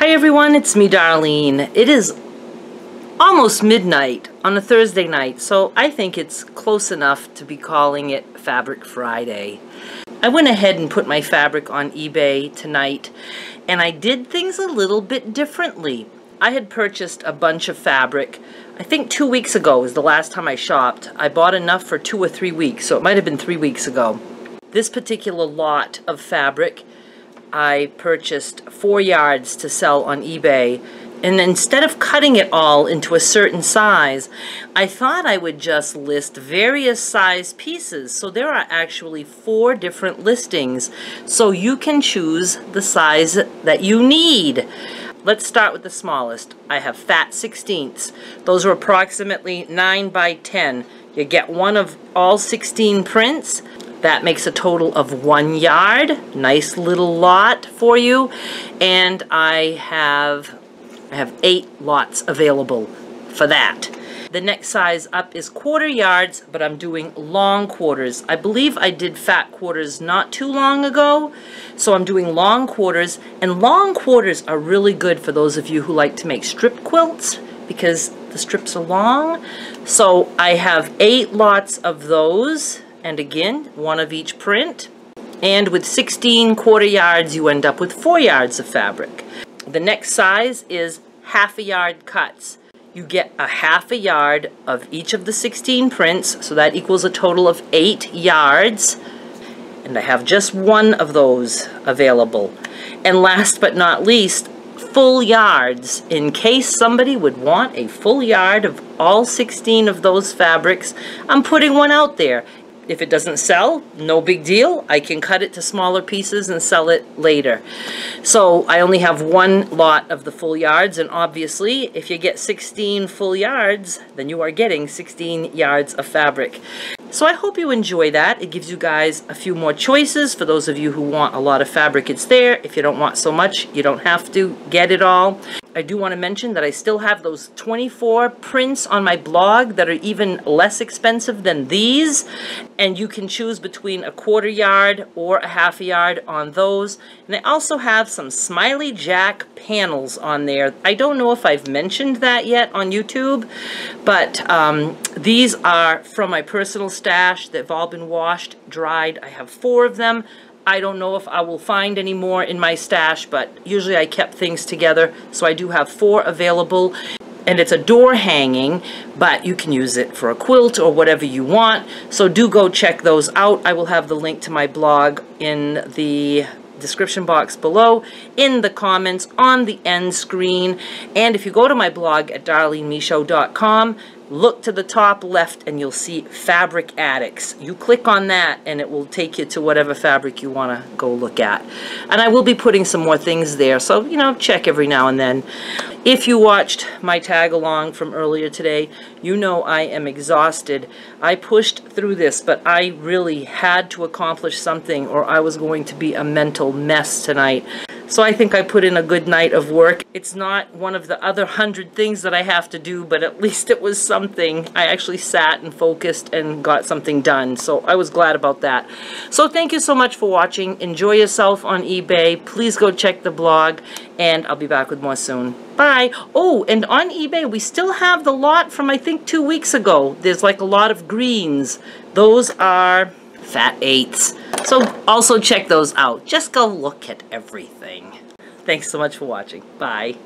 Hi everyone, it's me Darlene. It is almost midnight on a Thursday night, so I think it's close enough to be calling it Fabric Friday. I went ahead and put my fabric on eBay tonight, and I did things a little bit differently. I had purchased a bunch of fabric. I think two weeks ago was the last time I shopped. I bought enough for two or three weeks, so it might have been three weeks ago. This particular lot of fabric, I purchased four yards to sell on eBay. And instead of cutting it all into a certain size, I thought I would just list various size pieces. So there are actually four different listings. So you can choose the size that you need. Let's start with the smallest. I have fat 16ths. Those are approximately 9 by 10. You get one of all 16 prints. That makes a total of one yard. Nice little lot for you. And I have, I have eight lots available for that. The next size up is quarter yards, but I'm doing long quarters. I believe I did fat quarters not too long ago, so I'm doing long quarters, and long quarters are really good for those of you who like to make strip quilts because the strips are long. So I have eight lots of those, and again, one of each print. And with 16 quarter yards, you end up with four yards of fabric. The next size is half a yard cuts you get a half a yard of each of the 16 prints, so that equals a total of 8 yards. And I have just one of those available. And last but not least, full yards. In case somebody would want a full yard of all 16 of those fabrics, I'm putting one out there. If it doesn't sell, no big deal. I can cut it to smaller pieces and sell it later. So I only have one lot of the full yards, and obviously, if you get 16 full yards, then you are getting 16 yards of fabric. So I hope you enjoy that. It gives you guys a few more choices. For those of you who want a lot of fabric, it's there. If you don't want so much, you don't have to get it all. I do want to mention that I still have those 24 prints on my blog that are even less expensive than these. And you can choose between a quarter yard or a half a yard on those. And I also have some Smiley Jack panels on there. I don't know if I've mentioned that yet on YouTube, but um, these are from my personal stash. They've all been washed, dried. I have four of them. I don't know if I will find any more in my stash, but usually I kept things together. So I do have four available. And it's a door hanging, but you can use it for a quilt or whatever you want. So do go check those out. I will have the link to my blog in the description box below, in the comments, on the end screen. And if you go to my blog at darlenemichaud.com, look to the top left and you'll see Fabric Addicts. You click on that and it will take you to whatever fabric you want to go look at. And I will be putting some more things there, so, you know, check every now and then. If you watched my tag along from earlier today, you know I am exhausted. I pushed through this, but I really had to accomplish something or I was going to be a mental mess tonight. So I think I put in a good night of work. It's not one of the other hundred things that I have to do, but at least it was something. I actually sat and focused and got something done. So I was glad about that. So thank you so much for watching. Enjoy yourself on eBay. Please go check the blog and I'll be back with more soon. Bye. Oh, and on eBay, we still have the lot from I think two weeks ago. There's like a lot of greens. Those are fat eighths. So also check those out. Just go look at everything. Thanks so much for watching. Bye.